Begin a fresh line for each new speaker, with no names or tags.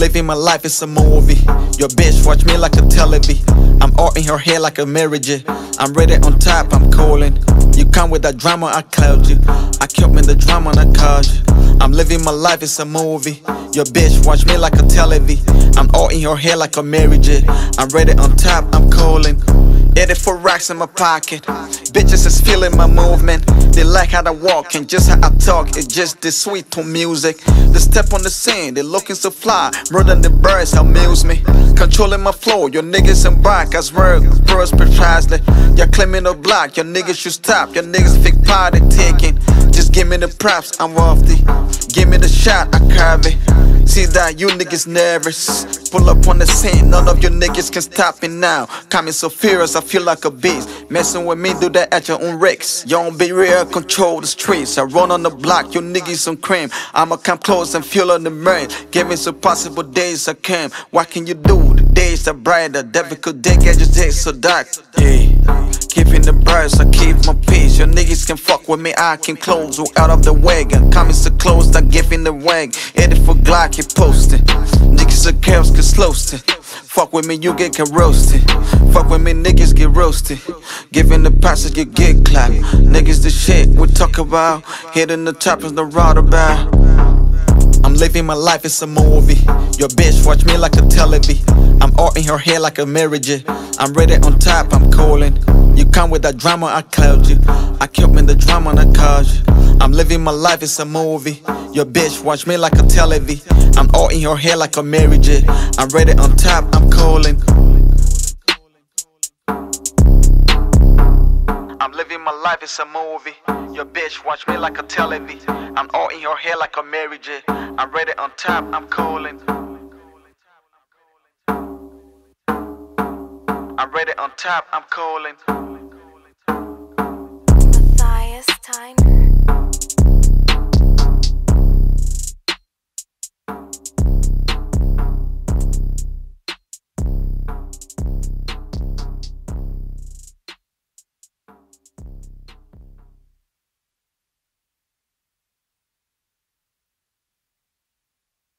living my life, it's a movie. Your bitch watch me like a television. I'm all in her hair like a marriage. I'm ready on top, I'm calling. You come with that drama, I cloud you. I killed me the drama I caused you. I'm living my life, it's a movie. Your bitch watch me like a television. I'm all in her hair like a marriage. I'm ready on top, I'm calling. 84 racks in my pocket. Bitches is feeling my movement. How I walk and just how I talk. It's just this sweet to music. The step on the scene, they looking so fly. More than the birds amuse me. Controlling my flow, your niggas in back. I swear, bros precisely. You're claiming the block, your niggas should stop. Your niggas fake party taking. Just give me the props, I'm wealthy. Give me the shot, I carve it. See that you niggas nervous. Pull up on the scene, none of you niggas can stop me now. Coming so furious, I feel like a beast. Messing with me, do that at your own risks. You don't be real, control the streets. I run on the block, you niggas some cream. I'ma come close and feel on the rain. Give me some possible days I came. What can you do? The days are brighter. Difficult day, get your days so dark. Yeah. Keeping the birds, I keep my. Your niggas can fuck with me, I can close you out of the wagon. Coming so close, I giving the wag. Edit for Glock, he posted. Niggas are chaos, get slowsted. Fuck with me, you get get roasted. Fuck with me, niggas get roasted. Giving the passage, you get clapped. Niggas the shit we talk about. Hitting the top is the route about. I'm living my life, it's a movie. Your bitch watch me like a television. I'm all in her hair like a marriage. I'm ready on top, I'm calling. Come with that drama, I cloud you. I killed me the drama I caused you. I'm living my life, it's a movie. Your bitch watch me like a television. I'm all in her hair like a marriage. I'm ready on top, I'm calling. I'm living my life, it's a movie. Your bitch watch me like a television. I'm all in your hair like a marriage. I'm ready on top, I'm calling. I'm ready on top, I'm calling.